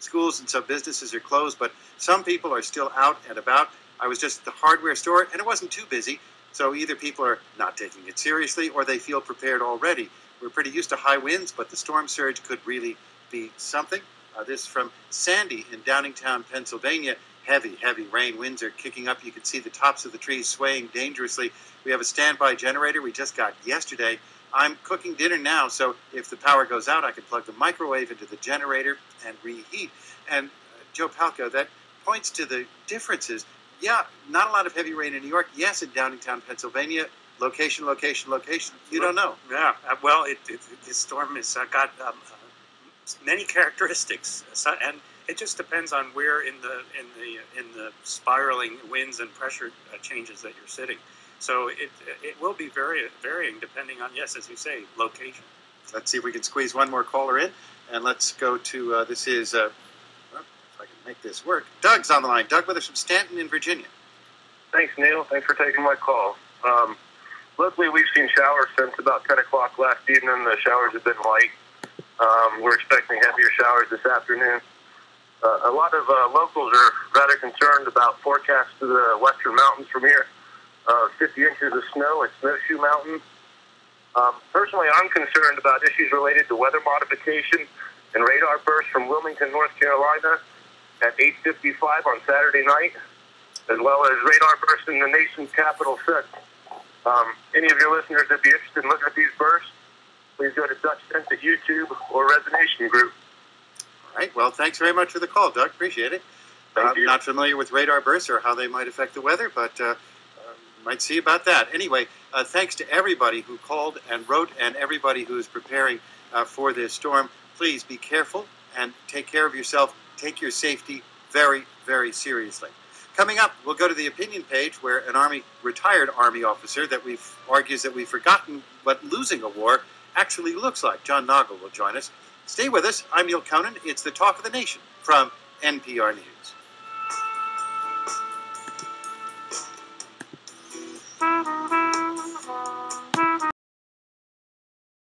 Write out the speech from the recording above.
schools and some businesses are closed, but some people are still out and about. I was just at the hardware store, and it wasn't too busy. So either people are not taking it seriously or they feel prepared already. We're pretty used to high winds, but the storm surge could really be something. Uh, this from Sandy in Downingtown, Pennsylvania. Heavy, heavy rain. Winds are kicking up. You can see the tops of the trees swaying dangerously. We have a standby generator we just got yesterday. I'm cooking dinner now, so if the power goes out, I can plug the microwave into the generator and reheat. And uh, Joe Palca, that points to the differences. Yeah, not a lot of heavy rain in New York. Yes, in Downingtown, Pennsylvania. Location, location, location. You don't know. Yeah, uh, well, it, it, this storm has uh, got um, many characteristics, and it just depends on where in the in the in the spiraling winds and pressure changes that you're sitting. So it it will be very varying depending on yes, as you say, location. Let's see if we can squeeze one more caller in, and let's go to uh, this is uh, well, if I can make this work. Doug's on the line. Doug with us from Staunton in Virginia. Thanks, Neil. Thanks for taking my call. Um, luckily, we've seen showers since about 10 o'clock last evening. The showers have been light. Um, we're expecting heavier showers this afternoon. Uh, a lot of uh, locals are rather concerned about forecasts to the western mountains from here. Uh, 50 inches of snow at Snowshoe Mountain. Um, personally, I'm concerned about issues related to weather modification and radar bursts from Wilmington, North Carolina at 8.55 on Saturday night, as well as radar bursts in the nation's capital city. Um, any of your listeners that be interested in looking at these bursts, please go to Dutch Sense at YouTube or Resonation Group. All right. Well, thanks very much for the call, Doug. Appreciate it. Thank I'm you. not familiar with radar bursts or how they might affect the weather, but uh, uh, might see about that. Anyway, uh, thanks to everybody who called and wrote and everybody who is preparing uh, for this storm. Please be careful and take care of yourself. Take your safety very, very seriously. Coming up, we'll go to the opinion page where an army retired army officer that we've argues that we've forgotten what losing a war actually looks like. John Nagl will join us. Stay with us. I'm Neil Conan. It's the talk of the nation from NPR News.